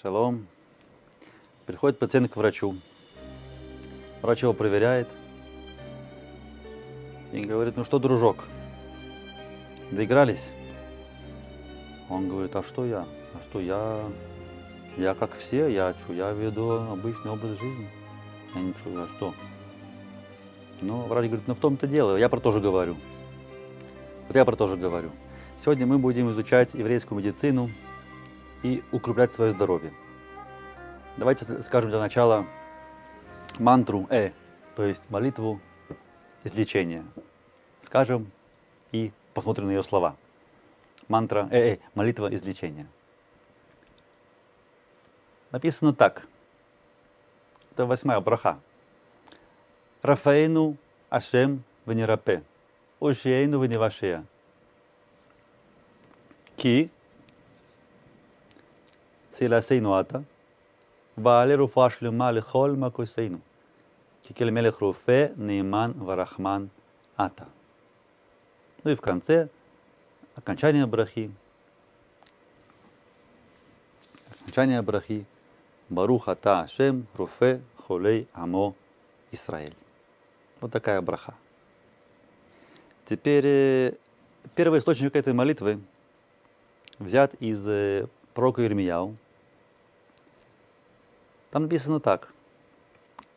Шалом. Приходит пациент к врачу. Врач его проверяет и говорит, ну что, дружок, доигрались? Он говорит, а что я? А что я? Я как все, я что, я веду обычный образ жизни. Я ничего, а что? Ну, врач говорит, ну в том-то дело, я про то же говорю. Вот я про то же говорю. Сегодня мы будем изучать еврейскую медицину и укреплять свое здоровье. Давайте скажем для начала мантру «э», то есть молитву излечения. Скажем и посмотрим на ее слова. Мантра «э», -э молитва излечения. Написано так. Это восьмая браха. Рафаэну Ашем Венерапе. Ошиэйну Веневашея. Ки Selaseinu ata. Va ale rufașlu ma le. Кикель Мелех Руфе, Нейман, Варахман, Ата. Ну и в конце окончание брахи. Окончание брахи. Баруха Та Ашем, Руфе, Холей, Амо, Исраэль. Вот такая браха. Теперь первый источник этой молитвы взят из пророка Ирмияу, там написано так.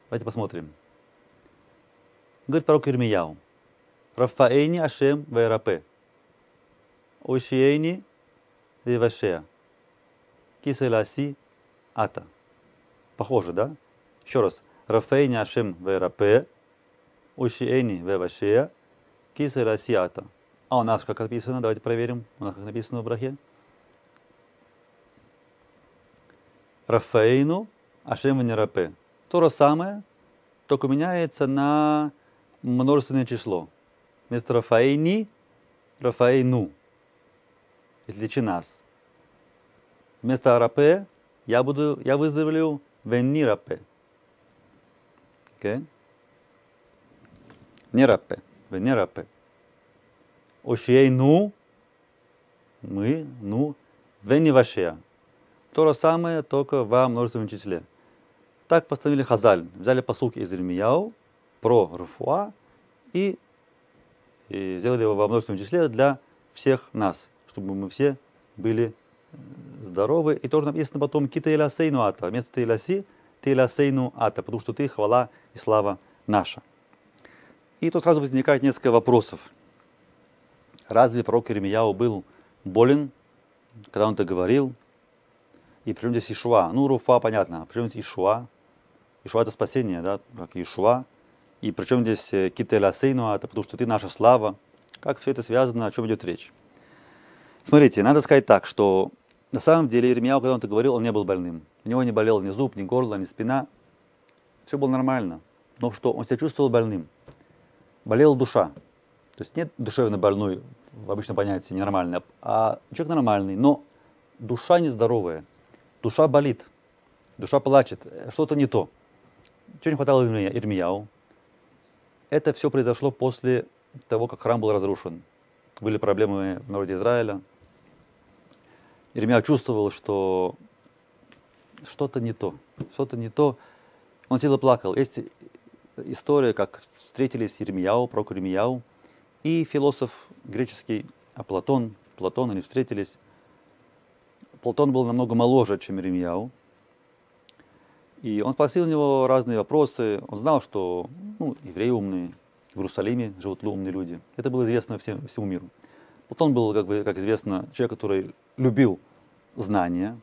Давайте посмотрим. Говорит пророк Ирмияу. Рафаэйни Ашем Вайрапе. Ошиэйни Вивашея. Киселаси Ата. Похоже, да? Еще раз. Рафаэйни Ашем Вайрапе. Ошиэйни Вивашея. Киселаси Ата. А у нас как написано? Давайте проверим. У нас как написано в брахе. Рафаэйну Ашем Венерапе. То же самое, только меняется на множественное число. Вместо Рафаэйни, Рафаэйну. Излечи нас. Вместо Арапе я, буду, я выздоровлю Венирапе. Okay? Нерапе. Венерапе. Ошиейну, мы, ну, Венивашея. То же самое, только во множественном числе. Так постановили Хазаль. Взяли посылки из Ирмияу про Руфуа и, и сделали его во множественном числе для всех нас, чтобы мы все были э, здоровы. И тоже написано потом «Кита илясейну ата». Вместо «ты илясейну ата», потому что ты хвала и слава наша. И тут сразу возникает несколько вопросов. Разве пророк Иеремияу был болен, когда он это говорил? И причем здесь Ишуа? Ну, Руфа, понятно. А причем здесь Ишуа? Ишуа это спасение, да, как Ишуа. И причем здесь э, Кителя Сейну, это потому что ты наша слава. Как все это связано, о чем идет речь? Смотрите, надо сказать так, что на самом деле Иеремияу, когда он это говорил, он не был больным. У него не болел ни зуб, ни горло, ни спина. Все было нормально. Но что он себя чувствовал больным. Болела душа. То есть нет душевно больной в обычном понятии ненормальный, а человек нормальный, но душа нездоровая. Душа болит, душа плачет, что-то не то. Чего не хватало Ирмияу? Это все произошло после того, как храм был разрушен. Были проблемы в народе Израиля. Ирмияу чувствовал, что что-то не то, что-то не то. Он сильно плакал. Есть история, как встретились Ирмияу, пророк Ирмияу и философ греческий Платон. Платон, они встретились. Платон был намного моложе, чем Ирмияу. И он спросил у него разные вопросы. Он знал, что ну, евреи умные, в Иерусалиме живут умные люди. Это было известно всем, всему миру. Платон был, как, бы, как известно, человек, который любил знания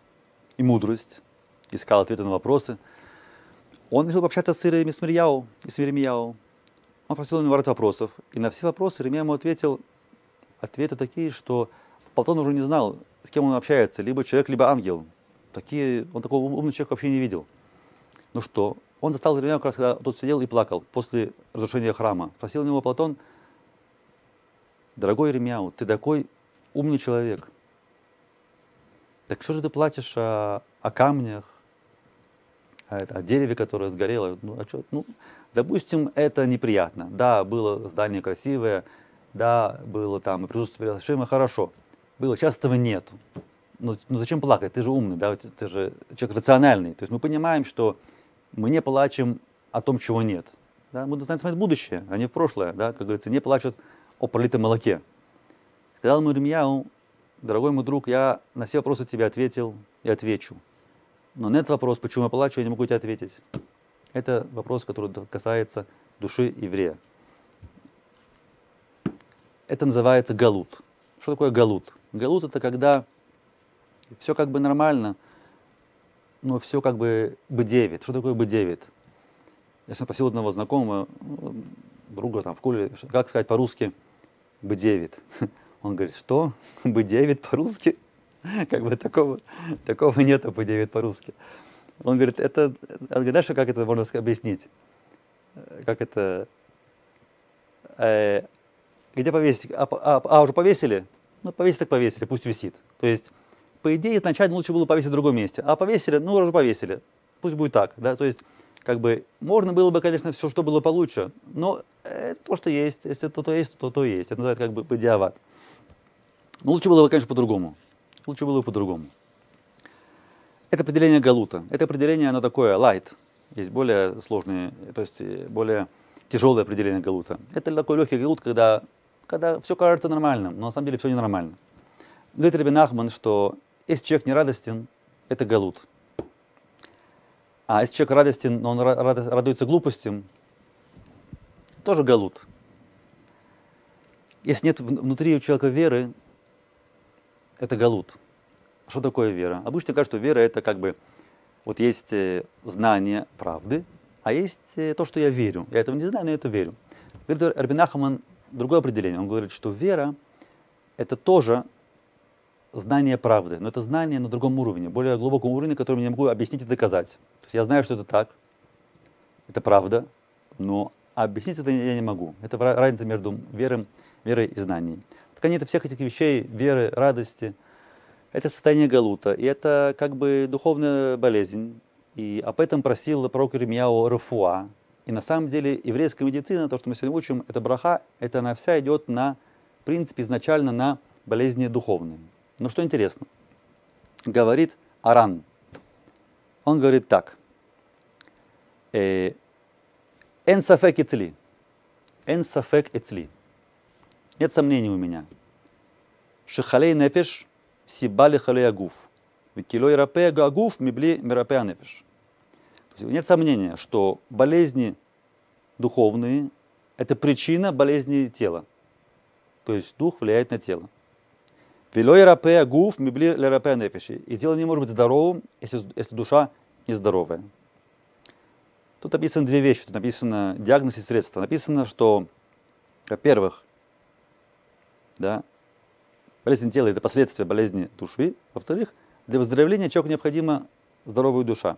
и мудрость, искал ответы на вопросы. Он решил пообщаться с Иеремией, с Мирьяу и с Иеремияу. Он спросил у него ряд вопросов. И на все вопросы Иеремия ему ответил ответы такие, что Платон уже не знал, с кем он общается, либо человек, либо ангел. Такие, он такого умного человека вообще не видел. Ну что, он застал Иеремия как раз, когда тот сидел и плакал после разрушения храма. Спросил у него Платон, дорогой Иеремияу, ты такой умный человек. Так что же ты платишь о, о камнях, о, о дереве, которое сгорело? Ну, а что? ну, допустим, это неприятно. Да, было здание красивое, да, было там и присутствие Шима, хорошо. Было, сейчас этого нет. ну, ну зачем плакать? Ты же умный, да, ты же человек рациональный. То есть мы понимаем, что мы не плачем о том, чего нет. Да? Мы должны смотреть будущее, а не в прошлое. Да? Как говорится, не плачут о пролитом молоке. Сказал ему Ремьяу, дорогой мой друг, я на все вопросы тебе ответил и отвечу. Но нет вопрос, почему я плачу, я не могу тебе ответить. Это вопрос, который касается души еврея. Это называется галут. Что такое галут? Галут это когда все как бы нормально, но все как бы б9. Что такое б9? Я спросил одного знакомого, друга там в школе, как сказать по-русски б9. Он говорит, что? б9 по-русски? Как бы такого, такого нету б9 по-русски. Он говорит, это, знаешь, как это можно объяснить? Как это, э, где повесить? А, а, а, уже повесили? Ну, повесить так повесили, пусть висит. То есть, по идее, изначально лучше было повесить в другом месте. А повесили, ну, уже повесили. Пусть будет так, да, то есть, как бы, можно было бы, конечно, все, что было получше, но это то, что есть. Если то, то есть, то, то есть. Это называется как бы подиават. Но лучше было бы, конечно, по-другому. Лучше было бы по-другому. Это определение галута. Это определение, оно такое light. Есть более сложные, то есть более тяжелое определение галута. Это такой легкий галут, когда, когда все кажется нормальным, но на самом деле все ненормально. Говорит Рабин Ахман, что если человек не радостен, это галут. А если человек радостен, но он радуется глупостям, тоже галут. Если нет внутри у человека веры, это галут. Что такое вера? Обычно кажется, что вера это как бы вот есть э, знание правды, а есть э, то, что я верю. Я этого не знаю, но я это верю. Говорит Рабин Ахман другое определение. Он говорит, что вера это тоже знание правды, но это знание на другом уровне, более глубоком уровне, который я не могу объяснить и доказать. То есть я знаю, что это так, это правда, но объяснить это я не могу. Это разница между верой, верой и знанием. Так они это всех этих вещей, веры, радости – это состояние галута, и это как бы духовная болезнь. И об этом просил пророк Иеремьяу Рафуа. И на самом деле еврейская медицина, то, что мы сегодня учим, это браха, это она вся идет на, в принципе, изначально на болезни духовные. Но что интересно, говорит Аран, он говорит так, «Э, «Эн сафек эцли», «Эн сафек эцли», нет сомнений у меня, «Шихалей нефеш сибали халеягуф. Ведь килой рапе гагуф мибли мирапе анефиш. Нет сомнения, что болезни духовные – это причина болезни тела. То есть дух влияет на тело. Велой рапе гуф мибли лерапе нефиши. И тело не может быть здоровым, если, если душа нездоровая. Тут написано две вещи. Тут написано диагноз и средства. Написано, что, во-первых, да, Болезнь тела – это последствия болезни души. Во-вторых, для выздоровления человеку необходима здоровая душа.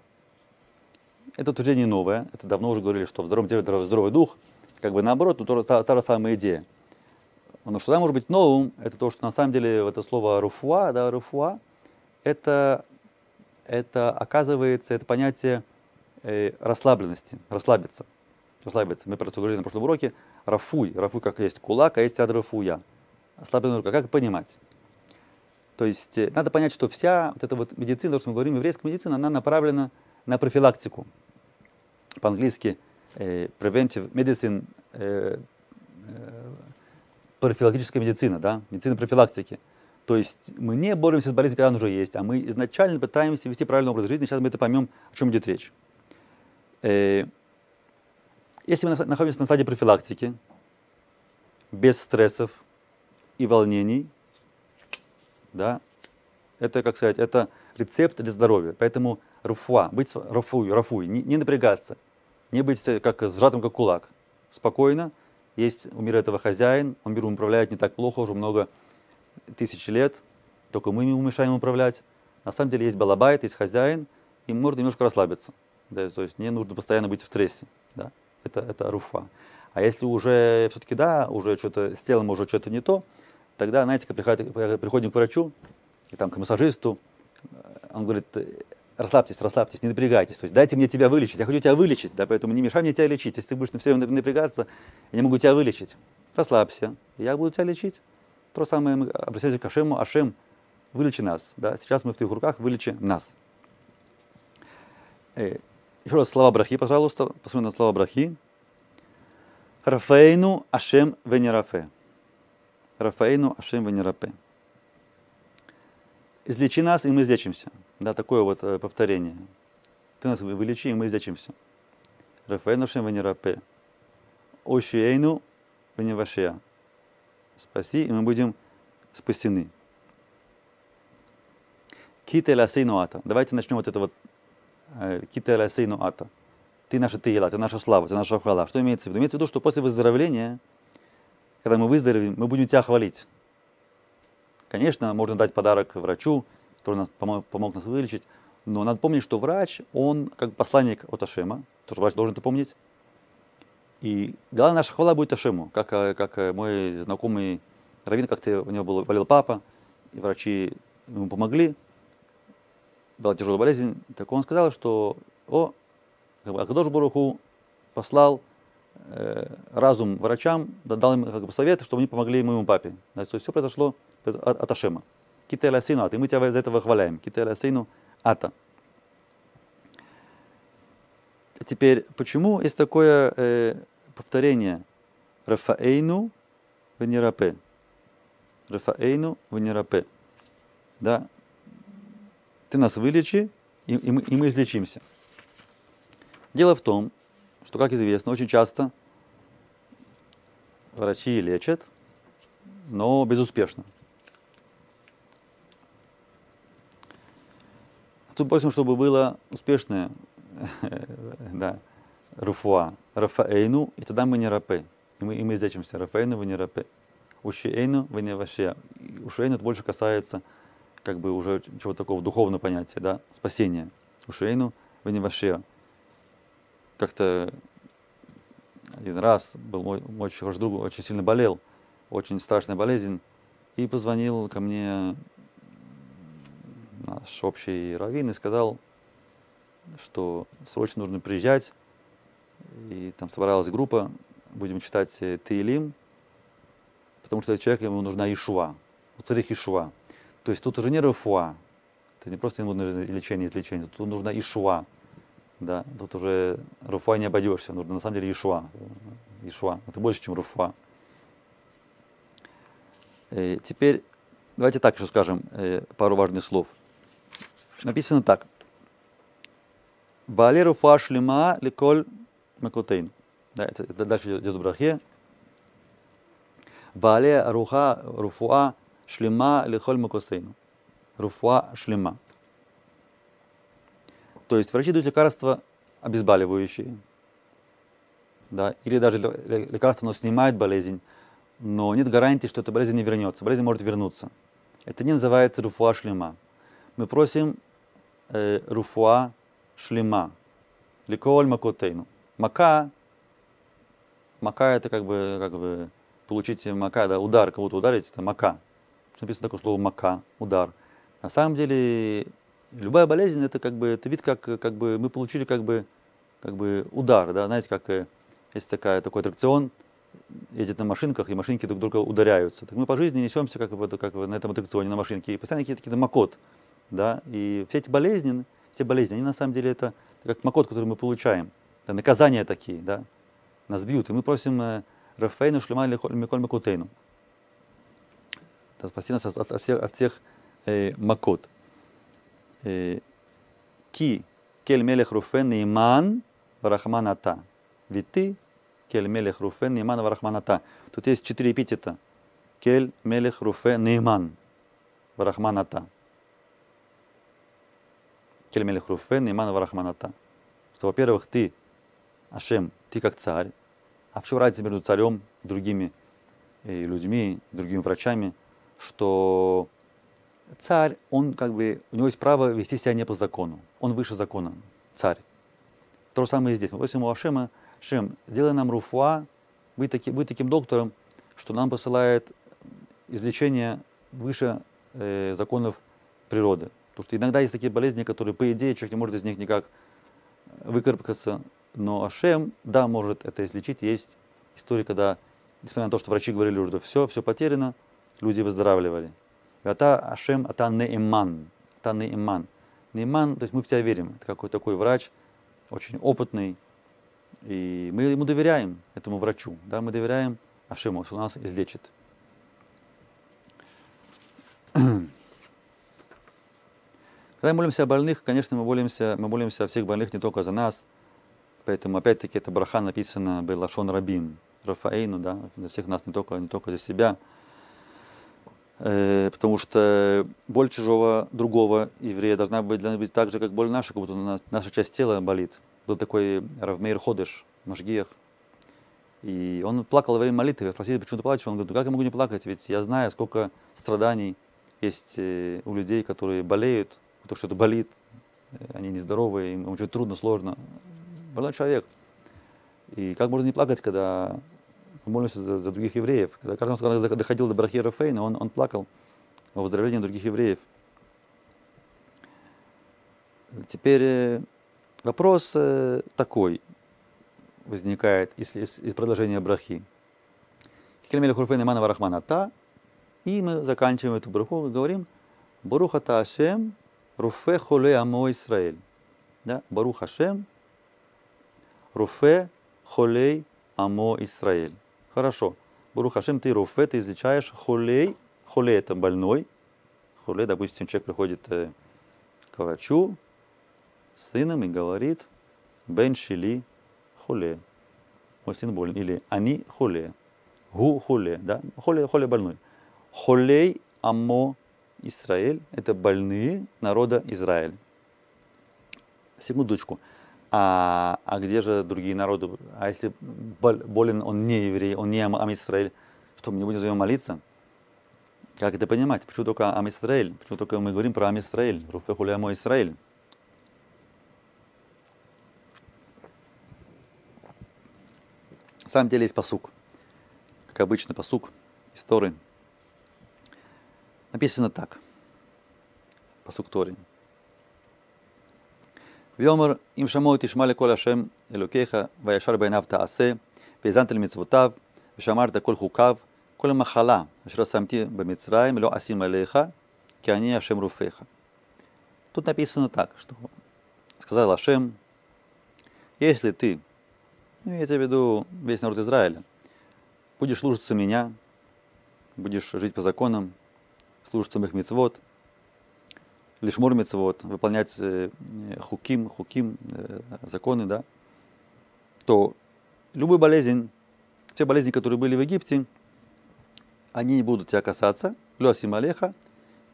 Это утверждение новое. Это давно уже говорили, что в здоровом теле здоровый дух. Как бы наоборот, но тоже та, та же самая идея. Но что может быть новым, это то, что на самом деле это слово руфуа, да, руфуа, это, это оказывается, это понятие э, расслабленности, расслабиться. Расслабиться. Мы про это говорили на прошлом уроке. Рафуй. Рафуй как есть кулак, а есть ад рафуя ослабленная рука. Как понимать? То есть э, надо понять, что вся вот эта вот медицина, то, что мы говорим, еврейская медицина, она направлена на профилактику. По-английски э, preventive medicine, э, э, профилактическая медицина, да, медицина профилактики. То есть мы не боремся с болезнью, когда она уже есть, а мы изначально пытаемся вести правильный образ жизни. Сейчас мы это поймем, о чем идет речь. Э, если мы находимся на стадии профилактики, без стрессов, и волнений, да, это, как сказать, это рецепт для здоровья. Поэтому руфуа, быть рафуй, рафуй, не, не напрягаться, не быть как сжатым, как кулак. Спокойно, есть у мира этого хозяин, он миром управляет не так плохо, уже много тысяч лет, только мы ему мешаем управлять. На самом деле есть балабайт, есть хозяин, и можно немножко расслабиться. Да, то есть не нужно постоянно быть в стрессе. Да. Это, это руфа. А если уже все-таки, да, уже что-то с телом уже что-то не то, тогда, знаете, приходим к врачу, и там к массажисту, он говорит, расслабьтесь, расслабьтесь, не напрягайтесь, то есть дайте мне тебя вылечить, я хочу тебя вылечить, да, поэтому не мешай мне тебя лечить, если ты будешь все время напрягаться, я не могу тебя вылечить, расслабься, я буду тебя лечить. То же самое, обращайся к Ашему, Ашем, вылечи нас. Да? Сейчас мы в твоих руках, вылечи нас. Э, еще раз слова брахи, пожалуйста. Посмотрим на слова брахи. Рафаэйну Ашем Венерафе. Рафаэйну Ашем Венерафе. Излечи нас, и мы излечимся. Да, такое вот э, повторение. Ты нас вылечи, и мы излечимся. Рафаэйну Ашем Венерафе. Ошиэйну Веневашея. Спаси, и мы будем спасены. Кита Лясейну Ата. Давайте начнем вот это вот э, Кита Лясейну Ата. Ты наша Тейла, ты наша слава, ты наша хвала. Что имеется в виду? Имеется в виду, что после выздоровления, когда мы выздоровеем, мы будем тебя хвалить. Конечно, можно дать подарок врачу, который нас помог, помог нас вылечить, но надо помнить, что врач, он как посланник от Ашема, тоже врач должен это помнить. И главная наша хвала будет Ашему, как, э, как э, мой знакомый Равин, как-то у него был, болел папа, и врачи ему помогли, была тяжелая болезнь, так он сказал, что о, как бы, Акадош Баруху послал э, разум врачам, дал им как бы, совет, чтобы они помогли моему папе. То есть все произошло от, от Ашема. Кителя сыну ата. И мы тебя за это выхваляем. Кителя сыну ата. Теперь, почему есть такое э, повторение Рафаэйну венерапе? Рафаэйну венерапе. Да, ты нас вылечи, и, и, мы, и мы излечимся. Дело в том, что, как известно, очень часто врачи лечат, но безуспешно. Тут просим, чтобы было успешное да, руфуа, рафаэйну, и тогда мы не рапе. И мы, и мы излечимся. Рафаэйну, вы не рапе. Ушиэйну, вы не ваше. Ушиэйну это больше касается как бы уже чего-то такого духовного понятия, да, спасения. Ушейну веневашеа. Как-то один раз был мой, мой очень хороший друг, очень сильно болел, очень страшная болезнь, и позвонил ко мне наш общий раввин и сказал, что срочно нужно приезжать, и там собралась группа, будем читать Таилим, потому что человек, ему нужна Ишуа, царих Ишуа. То есть тут уже не рафуа, это не просто ему нужно лечение, излечение, тут нужно ишуа. Да, тут уже руфа не обойдешься, нужно на самом деле ишуа. Ишуа, это больше, чем руфа. Э, теперь давайте так еще скажем э, пару важных слов. Написано так. Баале руфа шлема леколь макотейн. Да, это, это дальше идет в брахе. Баале руха руфуа шлема лихоль макосейну. Руфуа шлема. То есть врачи дают лекарства обезболивающие. Да, или даже лекарство, оно снимает болезнь, но нет гарантии, что эта болезнь не вернется. Болезнь может вернуться. Это не называется руфуа шлема. Мы просим э, руфуа шлема. Ликоль макотейну. Мака, мака это как бы, как бы получить мака, да, удар, кого-то ударить, это мака написано такое слово мака, удар. На самом деле любая болезнь это как бы это вид как как бы мы получили как бы как бы удар, да, знаете, как э, есть такая такой аттракцион, ездят на машинках и машинки друг друга ударяются. Так мы по жизни несемся как бы как бы на этом аттракционе на машинке и постоянно какие-то какие макот, да, и все эти болезни, все болезни, они на самом деле это как макот, который мы получаем, да, наказания такие, да, нас бьют, и мы просим э, Рафаэну Шлема Миколь Макутейну спаси нас от, от всех, от всех э, макот. Э, ки кель мелех руфен нейман варахманата. Ведь ты, кель мелех руфен нейман варахманата. Тут есть четыре эпитета. Кель мелех руфен нейман варахманата. Кель мелех руфен нейман варахманата. Что, во-первых, ты, Ашем, ты как царь, а в чем разница между царем и другими и людьми, и другими врачами – что царь, он как бы, у него есть право вести себя не по закону. Он выше закона, царь. То же самое и здесь. Мы просим у Ашема, Шем, сделай нам руфуа, быть, таки, быть таким доктором, что нам посылает излечение выше э, законов природы. Потому что иногда есть такие болезни, которые, по идее, человек не может из них никак выкарабкаться. Но Ашем, да, может это излечить. Есть история, когда, несмотря на то, что врачи говорили уже, все, все потеряно, люди выздоравливали. Ата Ашем, ата Неиман. Ата Неиман. Неиман, то есть мы в тебя верим. Это какой-то такой врач, очень опытный. И мы ему доверяем, этому врачу. Да, мы доверяем Ашему, что он нас излечит. Мы молимся о больных, конечно, мы молимся, мы молимся о всех больных не только за нас. Поэтому, опять-таки, эта браха написана Белашон Рабин, Рафаэйну, да, за всех нас, не только, не только за себя. Э, потому что боль чужого, другого еврея должна быть, должна быть так же, как боль наша, как будто наша часть тела болит. Был такой Равмейр Ходыш, Машгиях, и он плакал во время молитвы. Спросили, почему ты плачешь? Он говорит, ну как я могу не плакать? Ведь я знаю, сколько страданий есть э, у людей, которые болеют, потому что это болит, э, они нездоровые, им очень трудно, сложно. Больной человек. И как можно не плакать, когда мы молимся за, за других евреев? Когда когда доходил до Брахира Фейна, он, он плакал о выздоровлении других евреев. Теперь э, вопрос такой возникает из, из, из продолжения брахи. Кельмель Хурфейн Имана Варахмана Та, и мы заканчиваем эту браху и говорим Баруха Ашем Руфе Холе Амо Исраэль. Да? Барух Ашем Руфе Холей Амо Исраэль. Хорошо. Барух Ашем, ты Руфе, ты изучаешь Холей. Холей это больной. Холей, допустим, человек приходит э, к врачу с сыном и говорит Бен Шили Холе. Мой сын болен. Или они холе. Гу холе. Да? Холе, холе больной. Холей Амо Израиль – это больные народа Израиль. Секундочку. А, а где же другие народы? А если болен он не еврей, он не Ам Израиль, что мы не будем за него молиться? Как это понимать? Почему только Ам Израиль? Почему только мы говорим про Ам Израиль? Руфе хуля Амо Израиль. На самом деле есть посук. Как обычно, посук истории Написано так. Посук Тори. ויאמר אם שמעו תשמע לכל השם אלוקיך וישר בעיניו תעשה והאזנת למצוותיו ושמרת כל חוקיו כל המחלה אשר שמתי במצרים לא אשים עליך כי אני השם רופאיך. Тут написано так, что сказал Ашем, если ты, ну, имеется в виду весь народ Израиля, будешь служиться меня, будешь жить по законам, слушаться моих мецвод, лишмур мецвод, выполнять э, хуким, хуким, э, законы, да, то любую болезнь, все болезни, которые были в Египте, они не будут тебя касаться. Лёсим алеха,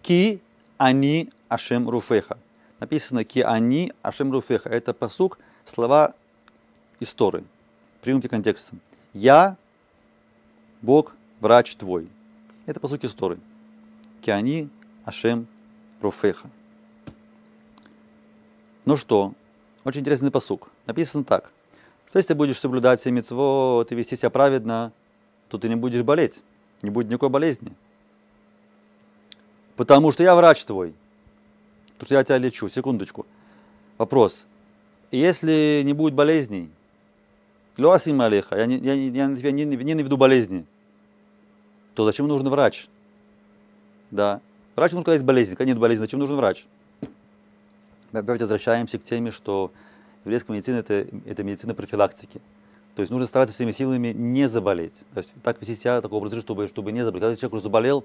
ки они ашем руфеха. Написано ки они ашем руфеха. Это посук, слова истории. Примите контекстом. Я, Бог, врач твой. Это посук истории. Киани Ашем Руфеха. Ну что, очень интересный посук. Написано так, что если ты будешь соблюдать все митцвот и вести себя праведно, то ты не будешь болеть, не будет никакой болезни. Потому что я врач твой. Потому что я тебя лечу. Секундочку. Вопрос. Если не будет болезней, Луасим Алеха, я, не, я, я, я не, не, не веду болезни, то зачем нужен врач? Да. Врач нужен, когда есть болезнь. Когда нет болезни, зачем нужен врач? Мы опять возвращаемся к теме, что еврейская медицина это, это медицина профилактики. То есть нужно стараться всеми силами не заболеть. То есть так вести себя, такого образа чтобы, чтобы не заболеть. Когда человек уже заболел,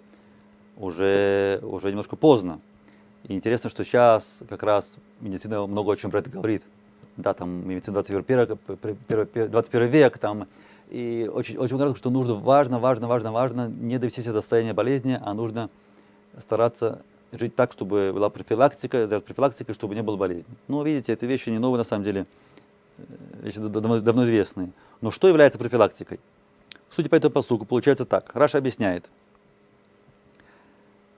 уже, уже немножко поздно. И интересно, что сейчас как раз медицина много о чем про это говорит. Да, там медицина 21, 21 век, там, и очень, очень много, что нужно, важно, важно, важно, важно не довести себя до состояния болезни, а нужно стараться жить так, чтобы была профилактика, сделать профилактика, чтобы не было болезни. Ну, видите, эти вещи не новые на самом деле, э, вещи давно, давно известные. Но что является профилактикой? Судя по этому посылку, получается так. Раша объясняет.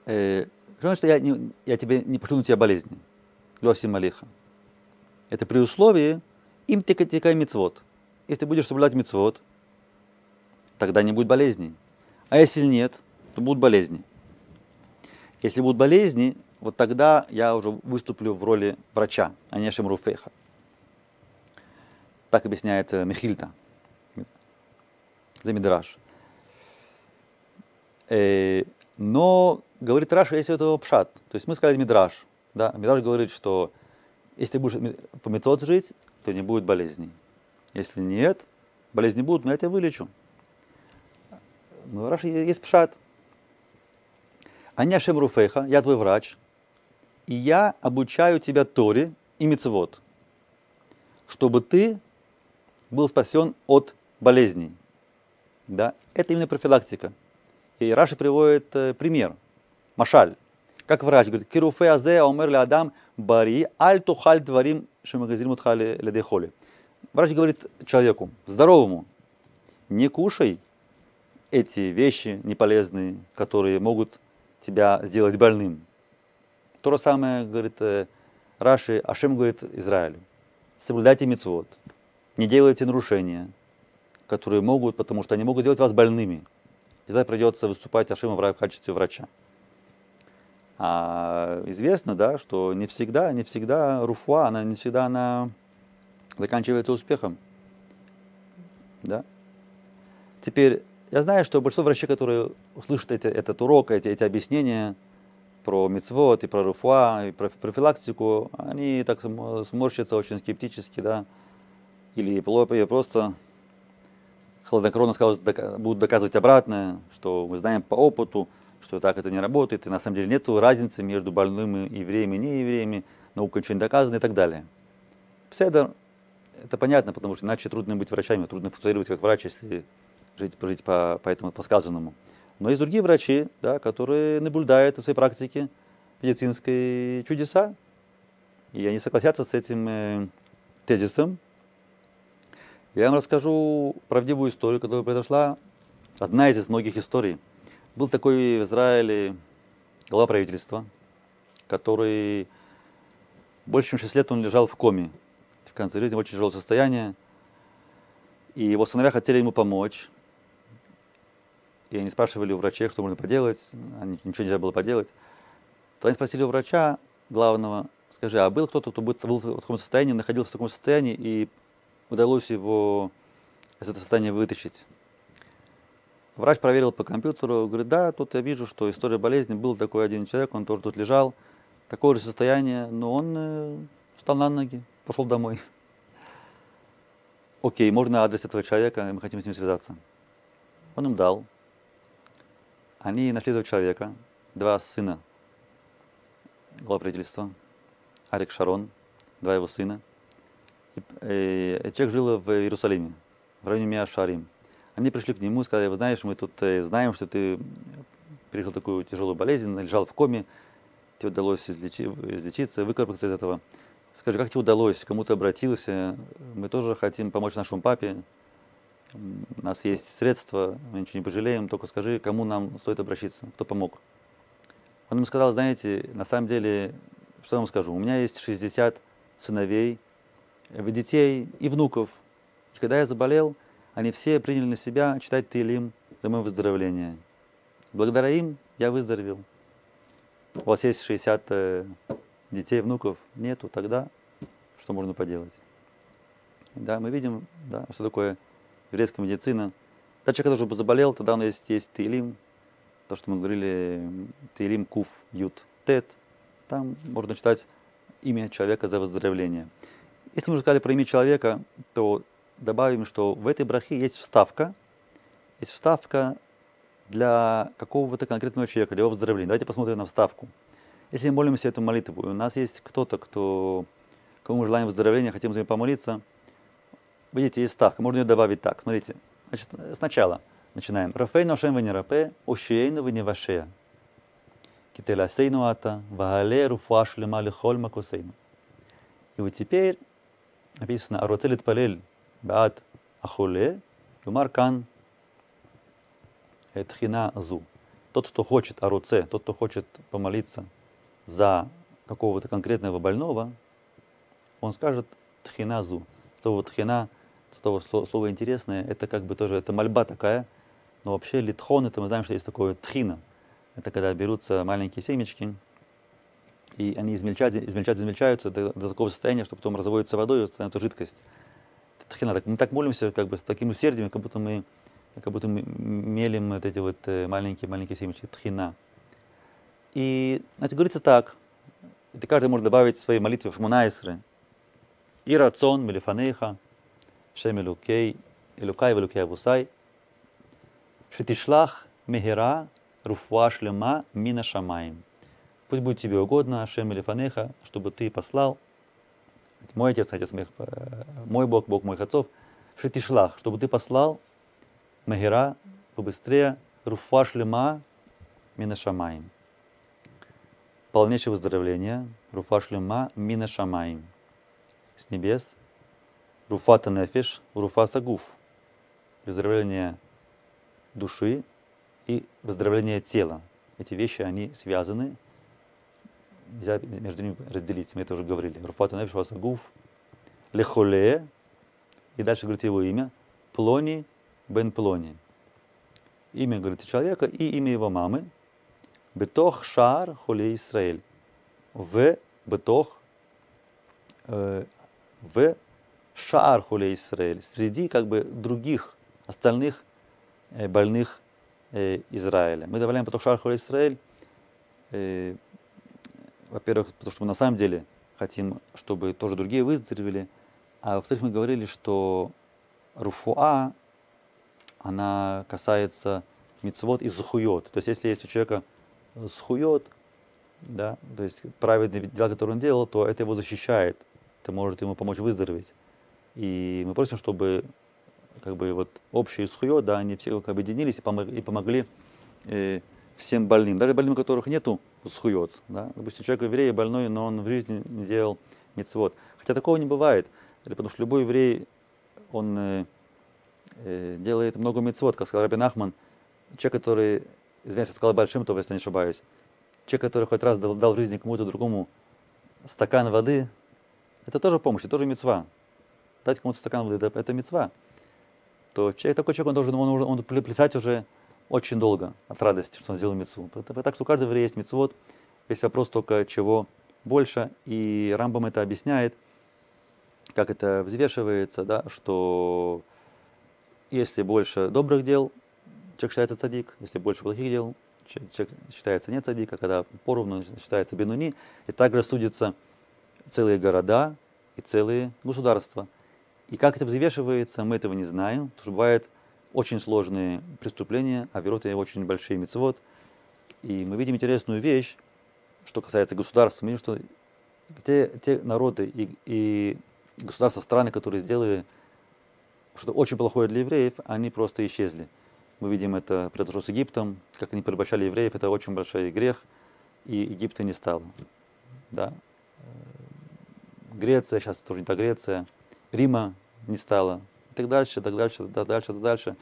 Э, что я, не, я тебе не пошлю на тебя болезни? Леси Малиха. Это при условии им текай мецвод. Если будешь соблюдать мецвод, тогда не будет болезней. А если нет, то будут болезни. Если будут болезни, вот тогда я уже выступлю в роли врача, а не Шемруфеха. Так объясняет э, Мехильта. За Мидраш. Э, но говорит Раши, есть и пшат. То есть мы сказали Мидраш. Да? Мидраш говорит, что если будешь по мицвот жить, то не будет болезней. Если нет, болезни будут, но я тебя вылечу. Но Раши есть пшат. אני רופאך, я твой врач, и я обучаю тебя Торе и Мицевод, чтобы ты был спасен от болезней. Да? Это именно профилактика. И Раши приводит э, пример. Машаль. Как врач говорит, кируфе азе омер ле адам бари аль тухаль дворим шемагазин мутхали ледехоли. Врач говорит человеку, здоровому, не кушай эти вещи неполезные, которые могут тебя сделать больным. То же самое говорит э, Раши, Ашем говорит Израилю. Соблюдайте мецвод, не делайте нарушения, которые могут, потому что они могут делать вас больными. И тогда придется выступать Ашему в качестве врача. А известно, да, что не всегда, не всегда руфа, она не всегда она заканчивается успехом. Да? Теперь, я знаю, что большинство врачей, которые услышат эти, этот урок, эти, эти объяснения про мицвод и про руфа, и про профилактику, они так сморщатся очень скептически, да, или просто хладнокровно скажут, будут доказывать обратное, что мы знаем по опыту, что так это не работает, и на самом деле нет разницы между больными евреями и неевреями, наука ничего не доказана и так далее. Пседер, это понятно, потому что иначе трудно быть врачами, трудно функционировать как врач, если жить, жить по, по этому по сказанному. Но есть другие врачи, да, которые наблюдают в своей практике медицинские чудеса, и они согласятся с этим э, тезисом, я вам расскажу правдивую историю, которая произошла. Одна из многих историй. Был такой в Израиле глава правительства, который больше чем 6 лет он лежал в коме. В конце жизни очень тяжелое состояние. И его сыновья хотели ему помочь. И они спрашивали у врачей, что можно поделать. Они, ничего нельзя было поделать. То они спросили у врача главного, скажи, а был кто-то, кто был в таком состоянии, находился в таком состоянии и удалось его из этого состояния вытащить. Врач проверил по компьютеру, говорит, да, тут я вижу, что история болезни, был такой один человек, он тоже тут лежал, такое же состояние, но он э, встал на ноги, пошел домой. Окей, можно адрес этого человека, мы хотим с ним связаться. Он им дал. Они нашли этого человека, два сына глава правительства, Арик Шарон, два его сына – и, и человек жил в Иерусалиме, в районе Миашарим. Они пришли к нему и сказали, вы знаешь, мы тут э, знаем, что ты пережил такую тяжелую болезнь, лежал в коме, тебе удалось излечи, излечиться, выкарабкаться из этого. Скажи, как тебе удалось, кому ты обратился? Мы тоже хотим помочь нашему папе. У нас есть средства, мы ничего не пожалеем, только скажи, кому нам стоит обращаться, кто помог. Он им сказал, знаете, на самом деле, что я вам скажу, у меня есть 60 сыновей, детей и внуков. И когда я заболел, они все приняли на себя читать Тилим за мое выздоровление. Благодаря им я выздоровел. У вас есть 60 э, детей, внуков? Нету, тогда что можно поделать? Да, мы видим, да, что такое еврейская медицина. Да, человек, который заболел, тогда у нас есть, есть Тилим, то, что мы говорили, Тилим, Куф, Ют, Тет. Там можно читать имя человека за выздоровление. Если мы уже сказали про имя человека, то добавим, что в этой брахе есть вставка. Есть вставка для какого-то конкретного человека, для его выздоровления. Давайте посмотрим на вставку. Если мы молимся эту молитву, у нас есть кто-то, кто, кому мы желаем выздоровления, хотим за него помолиться, видите, есть ставка, можно ее добавить так. Смотрите, значит, сначала начинаем. Рафей ношем венерапе, ушейну веневашея. Кителясейну ата, вагале руфаш лема лихоль макусейну. И вот теперь написано «Ароцелит палель баат ахуле, юмар кан тхина зу». Тот, кто хочет аруце, тот, кто хочет помолиться за какого-то конкретного больного, он скажет тхина зу. Слово тхина, слово, слово интересное, это как бы тоже, это мольба такая, но вообще литхон, это мы знаем, что есть такое тхина. Это когда берутся маленькие семечки, и они измельчают, измельчают, измельчаются до, до такого состояния, что потом разводится водой, и становится жидкость. Это так, мы так молимся, как бы с таким усердием, как будто мы, как будто мы мелим вот эти вот маленькие-маленькие э, семечки, тхина. И, значит, говорится так, это каждый может добавить в своей молитве в Шмунайсры. И рацион мелифанейха, шем элукей, элукай велукей авусай, шетишлах мегера руфуа шлема мина шамаем. Пусть будет тебе угодно, Шем Элифанеха, чтобы ты послал, мой отец, отец моих, э, мой Бог, Бог моих отцов, Шетишлах, чтобы ты послал Мегера побыстрее, Руфа Шлема Мина Шамаем. Полнейшее выздоровление, Руфа Шлема Мина Шамаем. С небес, Руфа Танефиш, Руфа Сагуф. Выздоровление души и выздоровление тела. Эти вещи, они связаны, нельзя между ними разделить, мы это уже говорили. Руфата Нефиш Васагуф, Лехоле, и дальше говорит его имя, Плони Бен Плони. Имя, говорит, человека и имя его мамы, Бетох Шар Холе Исраэль. В Бетох, э, в Шар Холе Исраэль. Среди как бы других, остальных э, больных э, Израиля. Мы добавляем Бетох Шар Холе Исраэль, э, во-первых, потому что мы на самом деле хотим, чтобы тоже другие выздоровели, а во-вторых, мы говорили, что руфуа, она касается мицвод и захует. То есть, если есть у человека схует, да, то есть праведные дела, которые он делал, то это его защищает, это может ему помочь выздороветь. И мы просим, чтобы как бы вот общие схует, да, они все объединились и, помогли, и помогли э, всем больным, даже больным, у которых нету схует. Да? Допустим, человек еврей больной, но он в жизни не делал мецвод. Хотя такого не бывает, потому что любой еврей, он э, э, делает много мецвод, как сказал Рабин Ахман, человек, который, извиняюсь, сказал большим, то если не ошибаюсь, человек, который хоть раз дал, дал в жизни кому-то другому стакан воды, это тоже помощь, это тоже мецва. Дать кому-то стакан воды, это, это мецва. То человек, такой человек, он должен, он, он, он плясать уже очень долго от радости, что он сделал мецву. Так что у каждого есть мецвод. Есть вопрос только чего больше. И Рамбам это объясняет, как это взвешивается, да, что если больше добрых дел, человек считается цадик, если больше плохих дел, человек считается не цадик, а когда поровну считается бенуни, и также судятся целые города и целые государства. И как это взвешивается, мы этого не знаем, потому что бывает очень сложные преступления, а верот очень большие мецвод. И мы видим интересную вещь, что касается государства. Мы видим, что те, те народы и, и государства, страны, которые сделали что-то очень плохое для евреев, они просто исчезли. Мы видим это произошло с Египтом, как они порабощали евреев, это очень большой грех, и Египта не стало. Да? Греция, сейчас тоже не та Греция, Рима не стало, и так дальше, так дальше, так дальше, так дальше.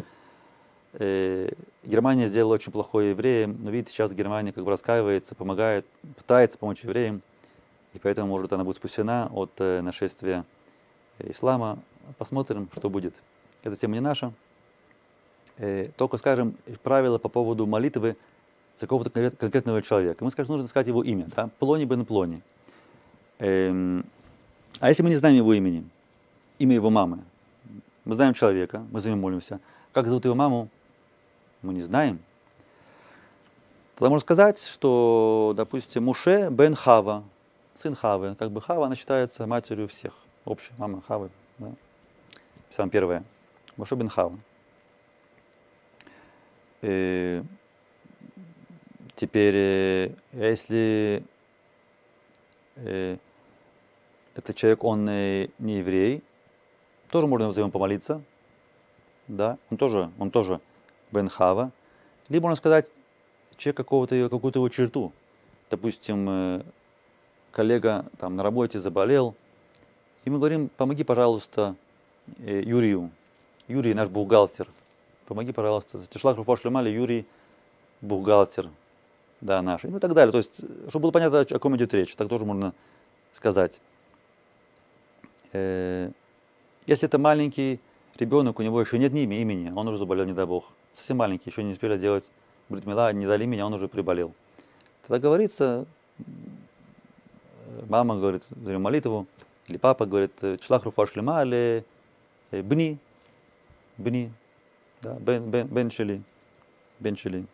Э, Германия сделала очень плохое евреям, но видите, сейчас Германия как бы раскаивается, помогает, пытается помочь евреям, и поэтому, может, она будет спасена от э, нашествия ислама. Посмотрим, что будет. Эта тема не наша. Э, только скажем правила по поводу молитвы за какого-то конкретного человека. Мы скажем, нужно сказать его имя, да? Плони бен Плони. Эм, а если мы не знаем его имени, имя его мамы, мы знаем человека, мы за него молимся. Как зовут его маму, мы не знаем. Тогда можно сказать, что, допустим, Муше бен Хава, сын Хавы, как бы Хава, она считается матерью всех, общая мама Хавы, да? самая первая. Муше бен Хава. И э, теперь, э, если э, этот человек, он не еврей, тоже можно за него помолиться, да, он тоже, он тоже Бен Хава. Либо можно сказать, человек какого-то, какую-то его черту. Допустим, э, коллега там на работе заболел, и мы говорим, помоги, пожалуйста, э, Юрию. Юрий наш бухгалтер. Помоги, пожалуйста. Тишлах Руфош Лемали, Юрий бухгалтер. Да, наш. Ну и так далее. То есть, чтобы было понятно, о ком идет речь, так тоже можно сказать. Э, если это маленький ребенок, у него еще нет ни имени, он уже заболел, не дай бог. Совсем маленький, еще не успели делать бритмила, не дали имени, он уже приболел. Тогда говорится, мама говорит за молитву, или папа говорит, члах руфа шлема, или бни, бни, да, бен, бен, бен шели, бен шели.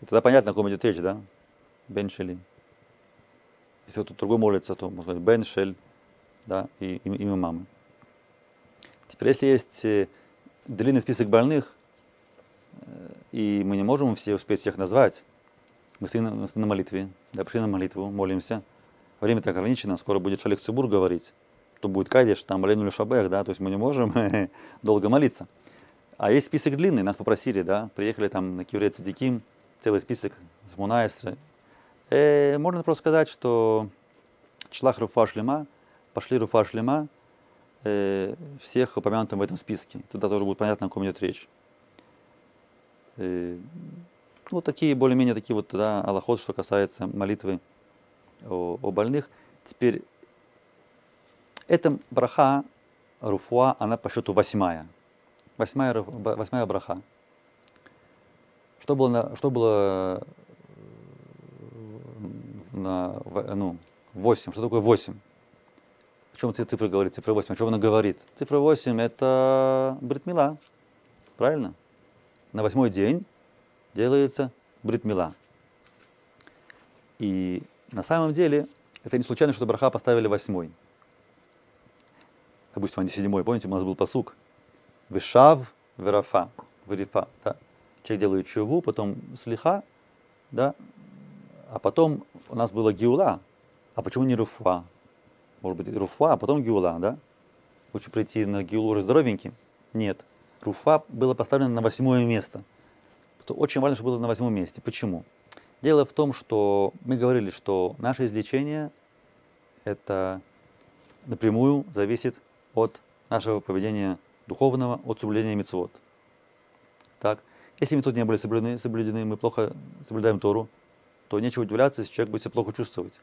И тогда понятно, о ком идет речь, да? Бен Шели. Если кто-то другой молится, то можно сказать Бен Шель, да, и имя мамы. Теперь, если есть э, длинный список больных, э, и мы не можем все успеть всех назвать, мы стоим на, на молитве, да, пришли на молитву, молимся, время так ограничено, скоро будет Шалих Цибур говорить, то будет Кадиш, там Алену Шабех, да, то есть мы не можем долго молиться. А есть список длинный, нас попросили, да, приехали там на Кивре Цидиким, целый список с Мунайсры. Э, можно просто сказать, что Члах Руфа Шлема, пошли Руфа Шлема, э, всех упомянутым в этом списке. Тогда тоже будет понятно, о ком идет речь. Э, ну, такие более-менее такие вот, да, аллахот, что касается молитвы о, о больных. Теперь, эта браха, руфуа, она по счету восьмая. Восьмая, восьмая браха. Что было, на, что было на, ну, 8? Что такое 8? О чем цифра говорит? Цифра 8. О чем она говорит? Цифра 8 это бритмила. Правильно? На восьмой день делается бритмила. И на самом деле это не случайно, что браха поставили восьмой. Допустим, они седьмой. Помните, у нас был посук. Вишав, верафа, верифа. Да? Человек делает чуву, потом слиха, да? а потом у нас было гиула. А почему не руфа? Может быть, руфа, а потом гиула, да? Лучше прийти на гиулу уже здоровеньким? Нет. Руфа было поставлено на восьмое место. Это очень важно, чтобы было на восьмом месте. Почему? Дело в том, что мы говорили, что наше излечение это напрямую зависит от нашего поведения духовного, от соблюдения мецвод. Так, если мецвод не были соблюдены, соблюдены, мы плохо соблюдаем Тору, то нечего удивляться, если человек будет себя плохо чувствовать.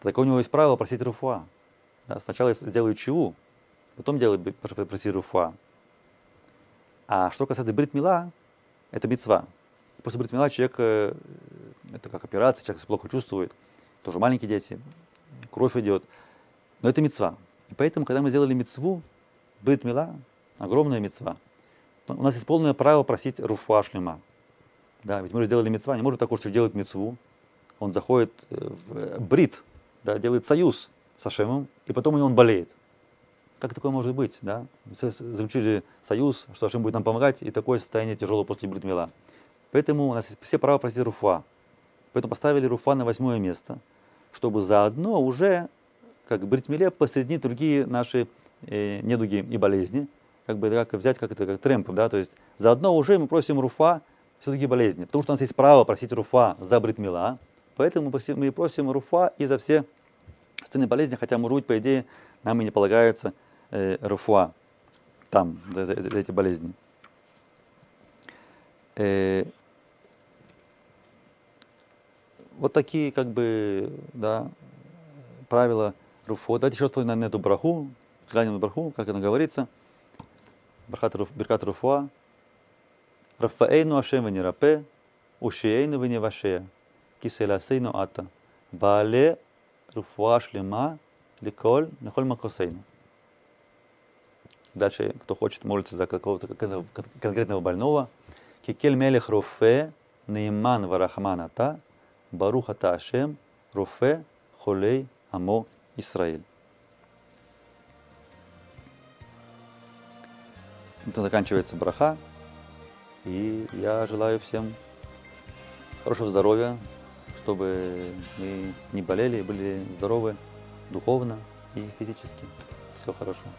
Так у него есть право просить руфа. Да, сначала сделаю чего, потом делаю просить руфа. А что касается бритмила, это мецва. После бритмила человек, э, это как операция, человек плохо чувствует, тоже маленькие дети, кровь идет. Но это мецва. И поэтому, когда мы сделали мецву, бритмила, огромная мецва, у нас есть полное право просить руфа шлема. Да, ведь мы же сделали мецва, не может такого, что делает мецву, он заходит э, в брит, да, делает союз с Ашемом, и потом у него он болеет. Как такое может быть? Да? Заключили союз, что Ашем будет нам помогать, и такое состояние тяжелое после бритмила. Поэтому у нас все права просить руфа. Поэтому поставили руфа на восьмое место, чтобы заодно уже, как бритмиле, посоединить другие наши э, недуги и болезни, как бы как взять как это как трэмп, да, то есть заодно уже мы просим руфа все другие болезни, потому что у нас есть право просить руфа за бритмила, поэтому мы просим руфа и за все остальные болезни, хотя, быть, по идее, нам и не полагается э, руфа там, за, за, за эти болезни. Э, вот такие, как бы, да, правила руфо. Давайте еще вспомним на эту браху, взглянем на браху, как она говорится. Беркат руфуа. Рафаэйну ашем венерапе, ушиэйну веневашея, киселасейну ата. Ваале руфуа шлема ликоль нахоль макосейну. Дальше, кто хочет молиться за какого-то конкретного больного. Кикель мелех руфе нейман варахманата, баруха та ашем, руфе холей амо Исраиль. Это заканчивается браха. И я желаю всем хорошего здоровья, чтобы мы не болели, были здоровы духовно и физически. Всего хорошего.